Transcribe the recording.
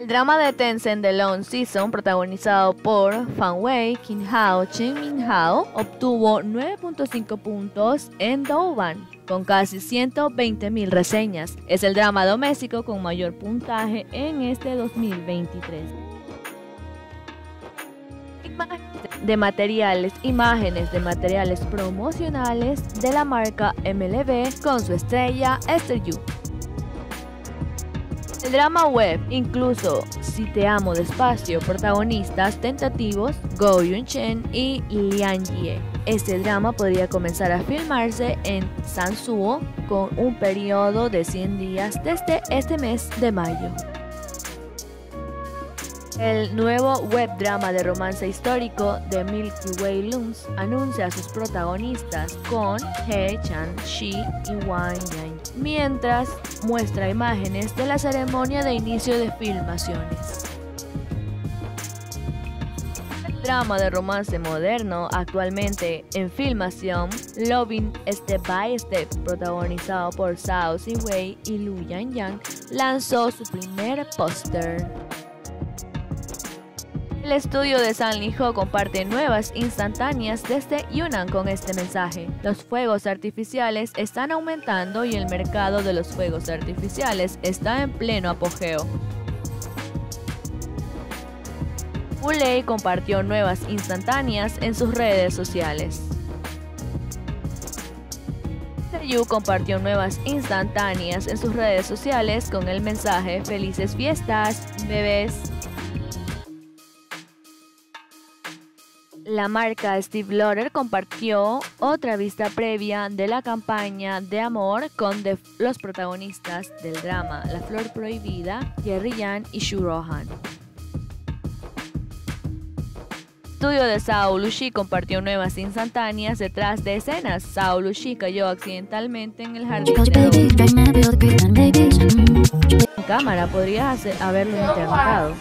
El drama de Tencent The Long Season, protagonizado por Fan Wei, Kim Hao, Chen Min Hao, obtuvo 9.5 puntos en Douban, con casi 120.000 reseñas. Es el drama doméstico con mayor puntaje en este 2023 de materiales, imágenes de materiales promocionales de la marca MLB con su estrella Esther Yu. El drama web, incluso Si te amo despacio, protagonistas tentativos Go Yun Chen y Lian Jie. Este drama podría comenzar a filmarse en Sansuo con un periodo de 100 días desde este mes de mayo. El nuevo web drama de romance histórico de Milky Way Looms anuncia a sus protagonistas con He Chan, Shi y Wang Yang, mientras muestra imágenes de la ceremonia de inicio de filmaciones. El drama de romance moderno actualmente en filmación, Loving Step by Step, protagonizado por Sao Si-wei y Lu Yang Yang, lanzó su primer póster. El estudio de San Lijo comparte nuevas instantáneas desde Yunnan con este mensaje. Los fuegos artificiales están aumentando y el mercado de los fuegos artificiales está en pleno apogeo. Ulei compartió nuevas instantáneas en sus redes sociales. Yu compartió nuevas instantáneas en sus redes sociales con el mensaje Felices fiestas, bebés. La marca Steve Lauder compartió otra vista previa de la campaña de amor con los protagonistas del drama La Flor Prohibida, Jerry Yan y Shu Rohan. Estudio de Sao Lushi compartió nuevas instantáneas detrás de escenas. Sao Lushi cayó accidentalmente en el jardín de cámara, podrías haberlo intentado.